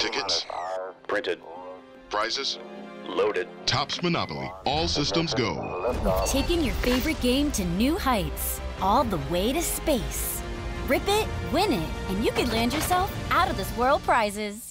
Tickets? Printed. Prizes? Loaded. Tops Monopoly. All systems go. Taking your favorite game to new heights, all the way to space. Rip it, win it, and you could land yourself out of this world prizes.